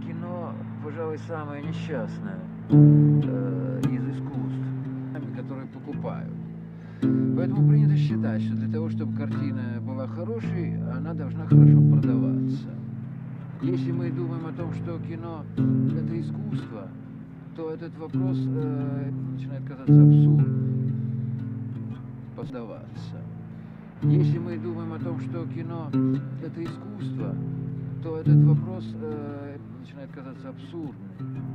Кино, пожалуй, самое несчастное э, из искусств, которые покупают. Поэтому принято считать, что для того, чтобы картина была хорошей, она должна хорошо продаваться. Если мы думаем о том, что кино – это искусство, то этот вопрос э, начинает казаться абсурдным. Продаваться. Если мы думаем о том, что кино – это искусство, то этот вопрос э, начинает казаться абсурдным.